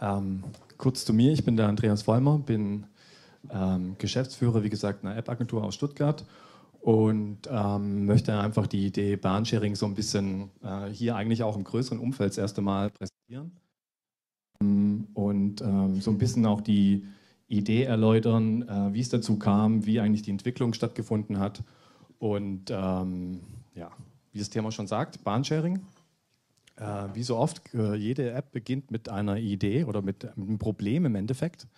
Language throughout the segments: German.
Ähm, kurz zu mir, ich bin der Andreas Vollmer, bin ähm, Geschäftsführer, wie gesagt, einer App-Agentur aus Stuttgart und ähm, möchte einfach die Idee Bahnsharing so ein bisschen äh, hier eigentlich auch im größeren Umfeld das erste Mal präsentieren ähm, und ähm, so ein bisschen auch die Idee erläutern, äh, wie es dazu kam, wie eigentlich die Entwicklung stattgefunden hat und ähm, ja, wie das Thema schon sagt, Bahnsharing. Äh, wie so oft, äh, jede App beginnt mit einer Idee oder mit, mit einem Problem im Endeffekt.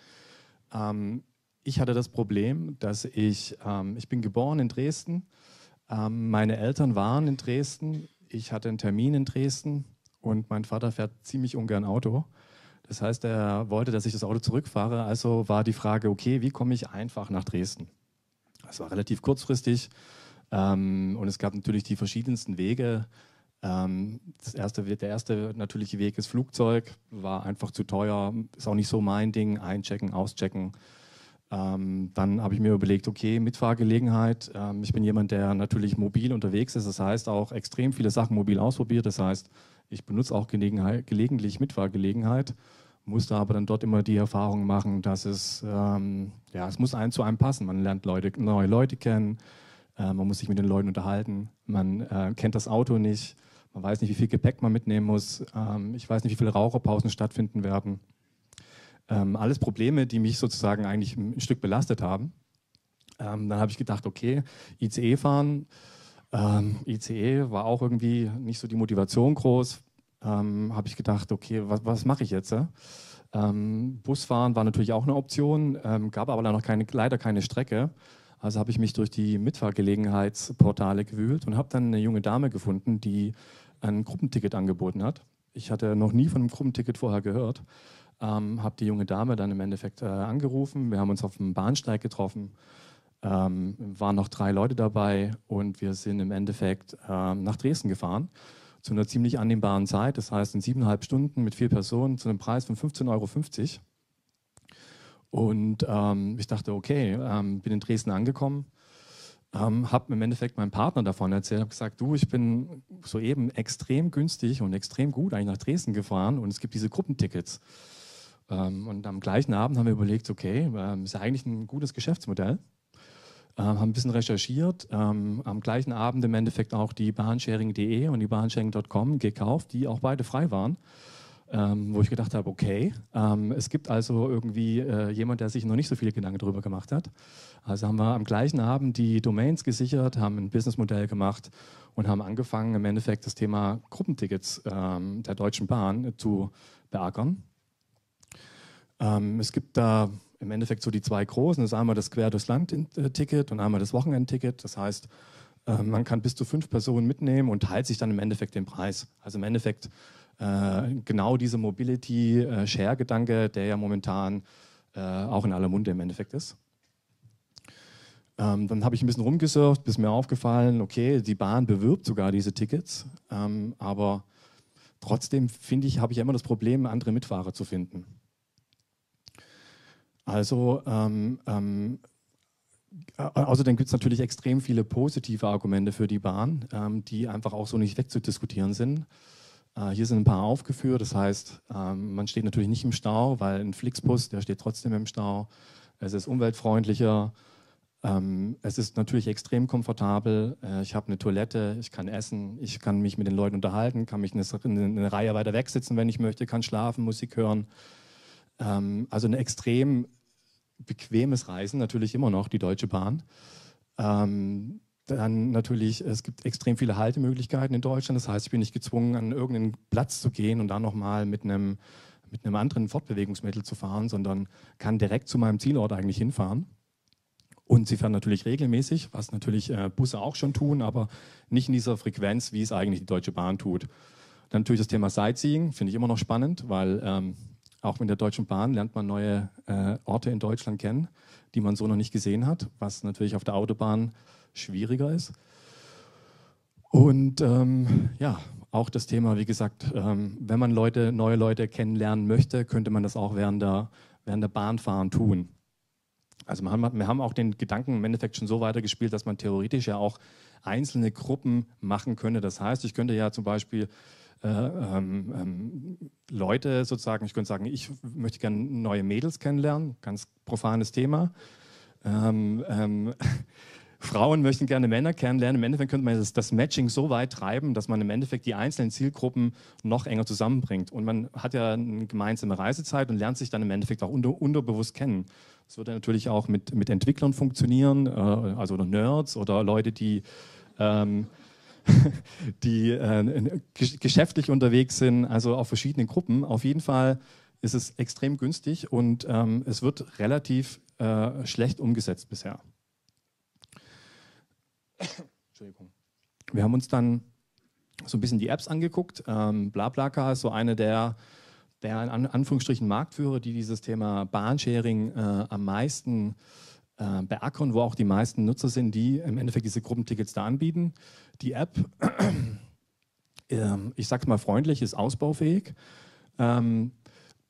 Ähm, ich hatte das Problem, dass ich, ähm, ich bin geboren in Dresden, ähm, meine Eltern waren in Dresden, ich hatte einen Termin in Dresden und mein Vater fährt ziemlich ungern Auto. Das heißt, er wollte, dass ich das Auto zurückfahre. Also war die Frage, okay, wie komme ich einfach nach Dresden? Das war relativ kurzfristig ähm, und es gab natürlich die verschiedensten Wege. Ähm, das erste, der erste natürliche Weg ist Flugzeug, war einfach zu teuer, ist auch nicht so mein Ding, einchecken, auschecken. Ähm, dann habe ich mir überlegt, okay, Mitfahrgelegenheit. Ähm, ich bin jemand, der natürlich mobil unterwegs ist, das heißt auch extrem viele Sachen mobil ausprobiert. Das heißt, ich benutze auch gelegentlich Mitfahrgelegenheit, musste aber dann dort immer die Erfahrung machen, dass es, ähm, ja, es muss ein zu einem passen. Man lernt Leute, neue Leute kennen, äh, man muss sich mit den Leuten unterhalten, man äh, kennt das Auto nicht, man weiß nicht, wie viel Gepäck man mitnehmen muss, ähm, ich weiß nicht, wie viele Raucherpausen stattfinden werden. Ähm, alles Probleme, die mich sozusagen eigentlich ein Stück belastet haben. Ähm, dann habe ich gedacht, okay, ICE fahren. Ähm, ICE war auch irgendwie nicht so die Motivation groß. Ähm, habe ich gedacht, okay, was, was mache ich jetzt? Ähm, Busfahren war natürlich auch eine Option, ähm, gab aber noch keine, leider keine Strecke. Also habe ich mich durch die Mitfahrgelegenheitsportale gewühlt und habe dann eine junge Dame gefunden, die ein Gruppenticket angeboten hat. Ich hatte noch nie von einem Gruppenticket vorher gehört ähm, habe die junge Dame dann im Endeffekt äh, angerufen. Wir haben uns auf dem Bahnsteig getroffen. Ähm, waren noch drei Leute dabei und wir sind im Endeffekt ähm, nach Dresden gefahren zu einer ziemlich annehmbaren Zeit. Das heißt in siebeneinhalb Stunden mit vier Personen zu einem Preis von 15,50 Euro. Und ähm, ich dachte, okay, ähm, bin in Dresden angekommen, ähm, habe im Endeffekt meinem Partner davon erzählt, habe gesagt, du, ich bin soeben extrem günstig und extrem gut eigentlich nach Dresden gefahren und es gibt diese Gruppentickets. Ähm, und am gleichen Abend haben wir überlegt, okay, ähm, ist ja eigentlich ein gutes Geschäftsmodell. Ähm, haben ein bisschen recherchiert, ähm, am gleichen Abend im Endeffekt auch die bahnsharing.de und die bahnsharing.com gekauft, die auch beide frei waren. Ähm, wo ich gedacht habe, okay, ähm, es gibt also irgendwie äh, jemand, der sich noch nicht so viele Gedanken darüber gemacht hat. Also haben wir am gleichen Abend die Domains gesichert, haben ein Businessmodell gemacht und haben angefangen, im Endeffekt das Thema Gruppentickets ähm, der Deutschen Bahn zu beackern. Ähm, es gibt da im Endeffekt so die zwei großen. Das ist einmal das Quer durchs Land-Ticket und einmal das Wochenendticket. Das heißt, äh, man kann bis zu fünf Personen mitnehmen und teilt sich dann im Endeffekt den Preis. Also im Endeffekt äh, genau dieser Mobility-Share-Gedanke, äh, der ja momentan äh, auch in aller Munde im Endeffekt ist. Ähm, dann habe ich ein bisschen rumgesurft, bis mir aufgefallen, okay, die Bahn bewirbt sogar diese Tickets, ähm, aber trotzdem finde ich, habe ich ja immer das Problem, andere Mitfahrer zu finden. Also ähm, ähm, außerdem gibt es natürlich extrem viele positive Argumente für die Bahn, ähm, die einfach auch so nicht wegzudiskutieren sind. Äh, hier sind ein paar aufgeführt. Das heißt, ähm, man steht natürlich nicht im Stau, weil ein Flixbus, der steht trotzdem im Stau. Es ist umweltfreundlicher. Ähm, es ist natürlich extrem komfortabel. Äh, ich habe eine Toilette, ich kann essen, ich kann mich mit den Leuten unterhalten, kann mich eine, eine Reihe weiter wegsitzen, wenn ich möchte, kann schlafen, Musik hören. Ähm, also eine extrem bequemes Reisen natürlich immer noch, die Deutsche Bahn. Dann natürlich, es gibt extrem viele Haltemöglichkeiten in Deutschland. Das heißt, ich bin nicht gezwungen, an irgendeinen Platz zu gehen und dann nochmal mit einem, mit einem anderen Fortbewegungsmittel zu fahren, sondern kann direkt zu meinem Zielort eigentlich hinfahren. Und sie fahren natürlich regelmäßig, was natürlich äh, Busse auch schon tun, aber nicht in dieser Frequenz, wie es eigentlich die Deutsche Bahn tut. Dann natürlich das Thema Sightseeing, finde ich immer noch spannend, weil ähm, auch mit der Deutschen Bahn lernt man neue äh, Orte in Deutschland kennen, die man so noch nicht gesehen hat, was natürlich auf der Autobahn schwieriger ist. Und ähm, ja, auch das Thema, wie gesagt, ähm, wenn man Leute, neue Leute kennenlernen möchte, könnte man das auch während der, während der Bahnfahren tun. Also wir haben, wir haben auch den Gedanken im Endeffekt schon so weitergespielt, dass man theoretisch ja auch einzelne Gruppen machen könnte. Das heißt, ich könnte ja zum Beispiel äh, ähm, ähm, Leute sozusagen, ich könnte sagen, ich möchte gerne neue Mädels kennenlernen, ganz profanes Thema. Ähm, ähm Frauen möchten gerne Männer kennenlernen. Im Endeffekt könnte man das, das, Matching so weit treiben, dass man im Endeffekt die einzelnen Zielgruppen noch enger zusammenbringt. Und man hat ja eine gemeinsame Reisezeit und lernt sich dann im Endeffekt auch unter, unterbewusst kennen. Das würde natürlich auch mit, mit Entwicklern funktionieren, äh, also oder Nerds oder Leute, die ähm, die äh, geschäftlich unterwegs sind, also auf verschiedenen Gruppen. Auf jeden Fall ist es extrem günstig und ähm, es wird relativ äh, schlecht umgesetzt bisher. Entschuldigung. Wir haben uns dann so ein bisschen die Apps angeguckt. Ähm, BlaBlaCar ist so eine der, der in Anführungsstrichen Marktführer, die dieses Thema Bahnsharing äh, am meisten äh, beackern, wo auch die meisten Nutzer sind, die im Endeffekt diese Gruppentickets da anbieten. Die App, äh, ich sage mal freundlich, ist ausbaufähig. Ähm,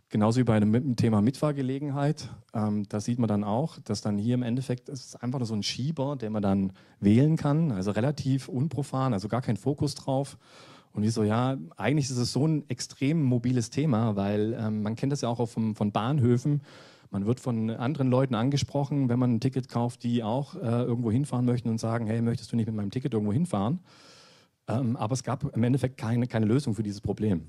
genauso wie bei einem Thema Mitfahrgelegenheit. Ähm, da sieht man dann auch, dass dann hier im Endeffekt es ist einfach nur so ein Schieber, den man dann wählen kann, also relativ unprofan, also gar kein Fokus drauf. Und ich so, ja, eigentlich ist es so ein extrem mobiles Thema, weil ähm, man kennt das ja auch vom, von Bahnhöfen. Man wird von anderen Leuten angesprochen, wenn man ein Ticket kauft, die auch äh, irgendwo hinfahren möchten und sagen, hey, möchtest du nicht mit meinem Ticket irgendwo hinfahren? Ähm, aber es gab im Endeffekt keine, keine Lösung für dieses Problem.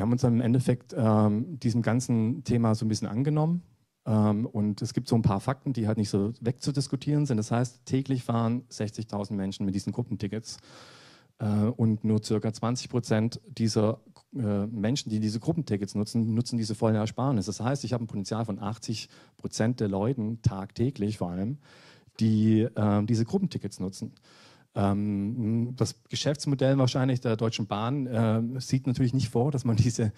Wir haben uns dann im Endeffekt ähm, diesem ganzen Thema so ein bisschen angenommen. Ähm, und es gibt so ein paar Fakten, die halt nicht so wegzudiskutieren sind. Das heißt, täglich fahren 60.000 Menschen mit diesen Gruppentickets. Äh, und nur ca. 20 Prozent dieser äh, Menschen, die diese Gruppentickets nutzen, nutzen diese volle Ersparnis. Das heißt, ich habe ein Potenzial von 80 Prozent der Leuten tagtäglich vor allem, die äh, diese Gruppentickets nutzen. Ähm, das Geschäftsmodell wahrscheinlich der Deutschen Bahn äh, sieht natürlich nicht vor, dass man diese,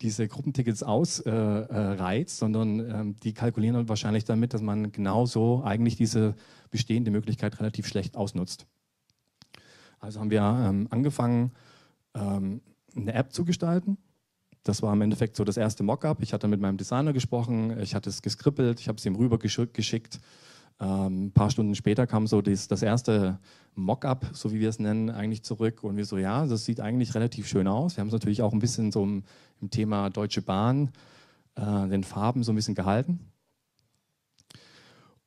diese Gruppentickets ausreizt, äh, sondern ähm, die kalkulieren wahrscheinlich damit, dass man genauso eigentlich diese bestehende Möglichkeit relativ schlecht ausnutzt. Also haben wir ähm, angefangen, ähm, eine App zu gestalten. Das war im Endeffekt so das erste Mockup. Ich hatte mit meinem Designer gesprochen, ich hatte es geskribbelt, ich habe es ihm rüber geschickt. Ähm, ein paar Stunden später kam so das, das erste Mockup, so wie wir es nennen, eigentlich zurück. Und wir so, ja, das sieht eigentlich relativ schön aus. Wir haben es natürlich auch ein bisschen so im, im Thema Deutsche Bahn, äh, den Farben so ein bisschen gehalten.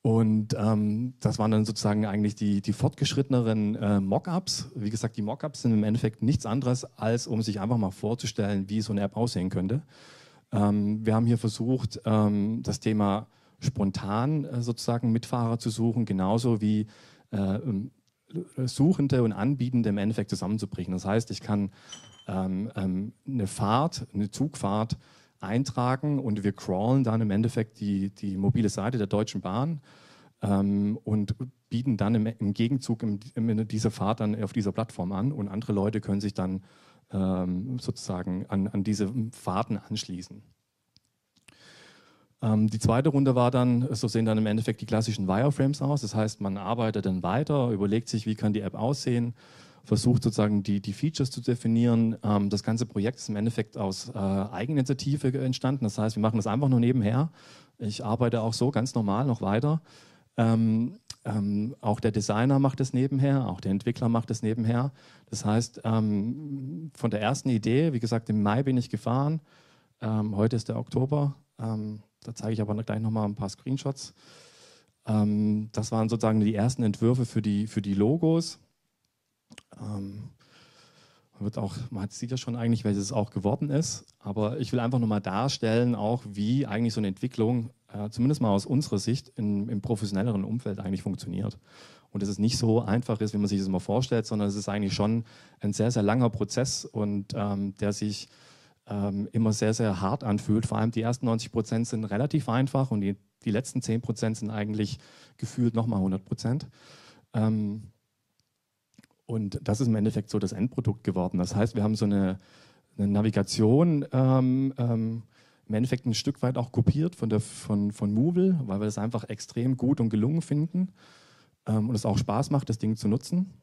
Und ähm, das waren dann sozusagen eigentlich die, die fortgeschritteneren äh, Mockups. Wie gesagt, die Mockups sind im Endeffekt nichts anderes, als um sich einfach mal vorzustellen, wie so eine App aussehen könnte. Ähm, wir haben hier versucht, ähm, das Thema spontan äh, sozusagen Mitfahrer zu suchen, genauso wie äh, ähm, Suchende und Anbietende im Endeffekt zusammenzubringen. Das heißt, ich kann ähm, ähm, eine Fahrt, eine Zugfahrt eintragen und wir crawlen dann im Endeffekt die, die mobile Seite der Deutschen Bahn und bieten dann im, Gegenzug diese Fahrt dann auf dieser Plattform an und andere Leute können sich dann sozusagen an, an diese Fahrten anschließen. Ähm, die zweite Runde war dann, so sehen dann im Endeffekt die klassischen Wireframes aus. Das heißt, man arbeitet dann weiter, überlegt sich, wie kann die App aussehen, versucht sozusagen die, die Features zu definieren. Ähm, das ganze Projekt ist im Endeffekt aus äh, Eigeninitiative entstanden. Das heißt, wir machen das einfach nur nebenher. Ich arbeite auch so ganz normal noch weiter. Ähm, ähm, auch der Designer macht es nebenher, auch der Entwickler macht es nebenher. Das heißt, ähm, von der ersten Idee, wie gesagt, im Mai bin ich gefahren. Ähm, heute ist der Oktober. Ähm, da zeige ich aber gleich nochmal ein paar Screenshots. das waren sozusagen die ersten Entwürfe für die, für die Logos. Ähm, man, wird auch, man sieht ja schon eigentlich, welches es auch geworden ist. Aber ich will einfach nochmal darstellen, auch wie eigentlich so eine Entwicklung, äh, zumindest mal aus unserer Sicht, in, im professionelleren Umfeld eigentlich funktioniert. Und dass es nicht so einfach ist, wie man sich das mal vorstellt, sondern es ist eigentlich schon ein sehr, sehr langer Prozess und ähm, der sich ähm, immer sehr, sehr hart anfühlt. Vor allem die ersten 90 Prozent sind relativ einfach und die, die letzten 10 Prozent sind eigentlich gefühlt nochmal 100 Prozent. Ähm, und das ist im Endeffekt so das Endprodukt geworden. Das heißt, wir haben so eine, eine Navigation ähm, ähm, im Endeffekt ein Stück weit auch kopiert von, der, von, von Movil, weil wir das einfach extrem gut und gelungen finden ähm, und es auch Spaß macht, das Ding zu nutzen.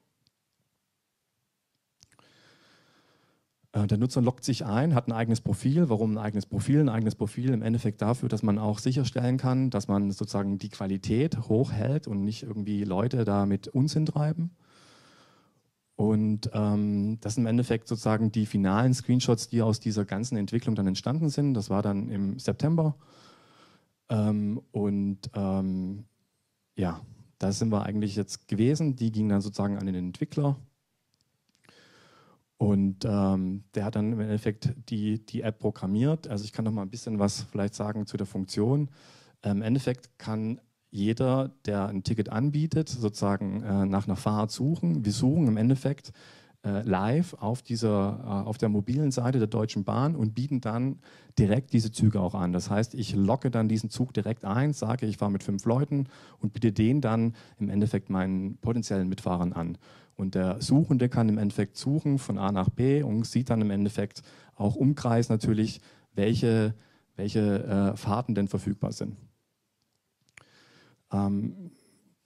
Der Nutzer loggt sich ein, hat ein eigenes Profil. Warum ein eigenes Profil? Ein eigenes Profil im Endeffekt dafür, dass man auch sicherstellen kann, dass man sozusagen die Qualität hochhält und nicht irgendwie Leute da mit Unsinn treiben. Und ähm, das sind im Endeffekt sozusagen die finalen Screenshots, die aus dieser ganzen Entwicklung dann entstanden sind. Das war dann im September. Ähm, und ähm, ja, da sind wir eigentlich jetzt gewesen. Die ging dann sozusagen an den Entwickler. Und ähm, der hat dann im Endeffekt die, die App programmiert. Also ich kann noch mal ein bisschen was vielleicht sagen zu der Funktion. Im Endeffekt kann jeder, der ein Ticket anbietet, sozusagen äh, nach einer Fahrt suchen. Wir suchen im Endeffekt live auf, dieser, äh, auf der mobilen Seite der Deutschen Bahn und bieten dann direkt diese Züge auch an. Das heißt, ich locke dann diesen Zug direkt ein, sage, ich fahre mit fünf Leuten und biete den dann im Endeffekt meinen potenziellen Mitfahrern an. Und der Suchende kann im Endeffekt suchen von A nach B und sieht dann im Endeffekt auch Umkreis natürlich, welche, welche äh, Fahrten denn verfügbar sind. Ähm,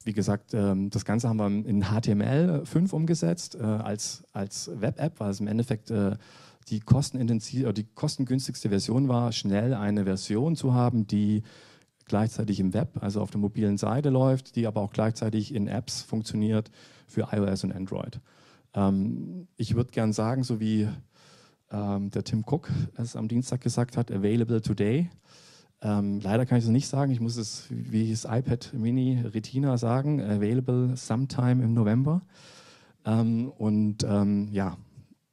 wie gesagt, ähm, das Ganze haben wir in HTML5 umgesetzt äh, als, als Web-App, weil es im Endeffekt äh, die, kostenintensiv, die kostengünstigste Version war, schnell eine Version zu haben, die gleichzeitig im Web, also auf der mobilen Seite läuft, die aber auch gleichzeitig in Apps funktioniert für iOS und Android. Ähm, ich würde gern sagen, so wie der Tim Cook es am Dienstag gesagt hat, available today. Ähm, leider kann ich es nicht sagen. Ich muss es wie das iPad Mini Retina sagen. Available sometime im November. Ähm, und ähm, ja,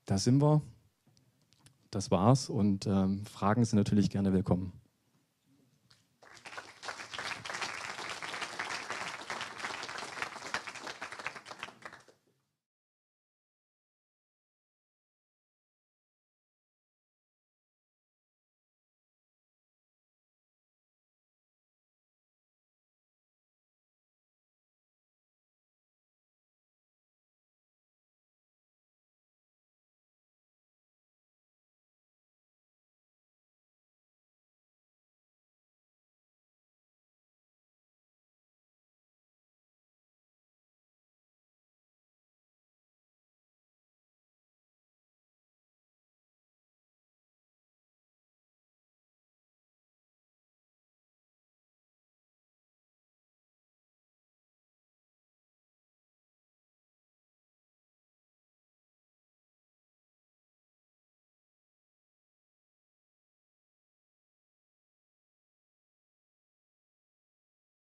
da sind wir. Das war's. Und ähm, Fragen sind natürlich gerne willkommen.